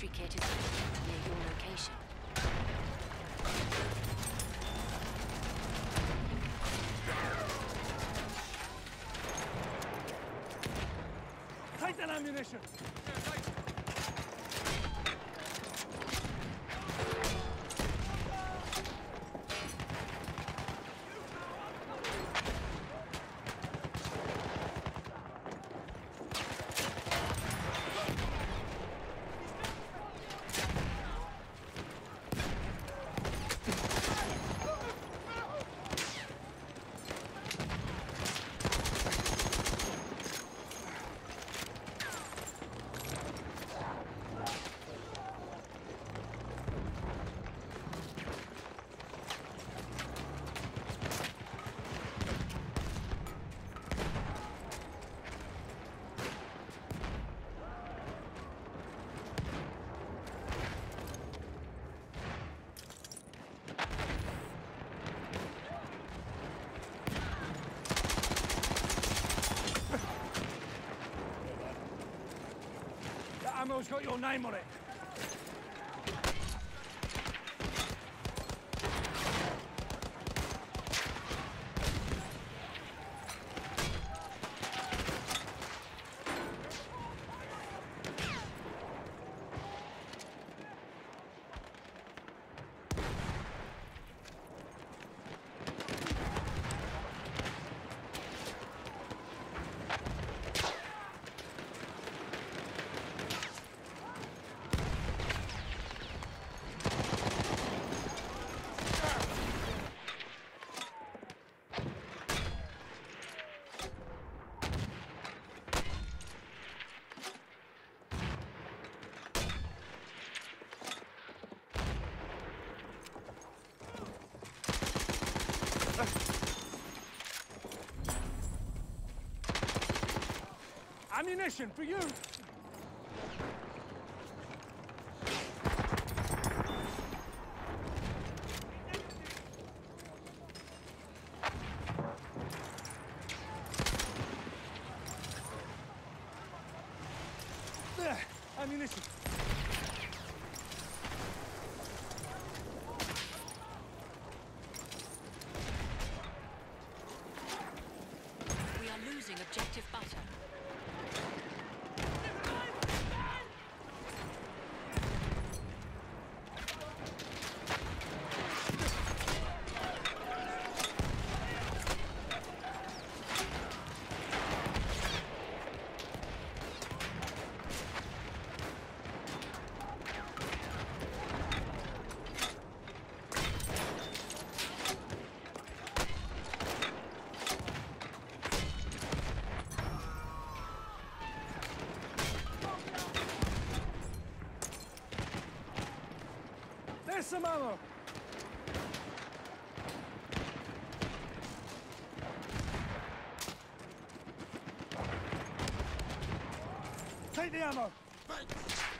A sentry kit is near your location. Take that ammunition. Ammo's got your name on it. Ammunition for you. There, ammunition. We are losing objective butter. There's some ammo. Take the ammo. Some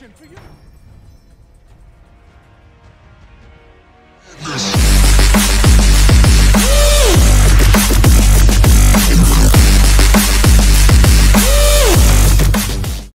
ammunition for you!